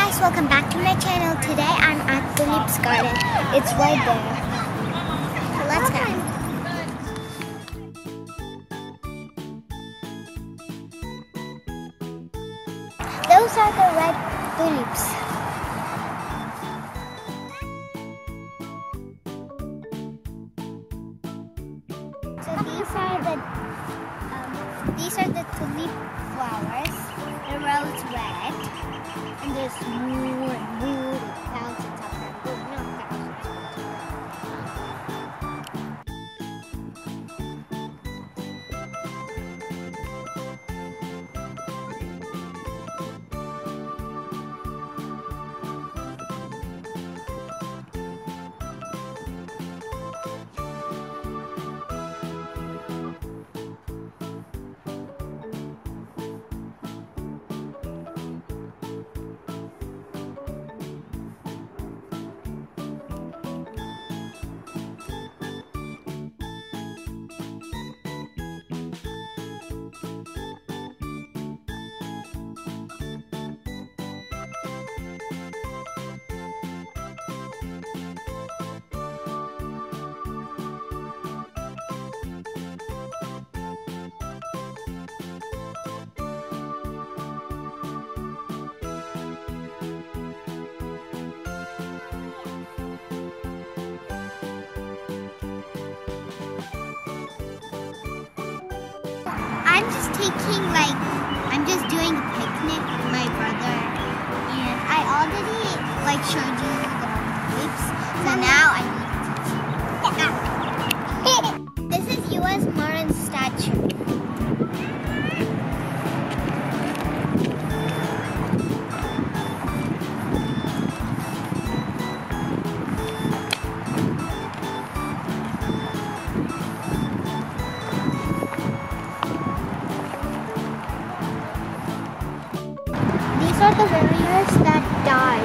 guys, welcome back to my channel. Today I'm at Tulips Garden. It's right there. So let's go. Those are the red tulips. So these are the um, these are the tulip flowers. The rose red, and more I'm just taking like I'm just doing a picnic with my brother and I already like showed you the grapes. So now I the warriors that died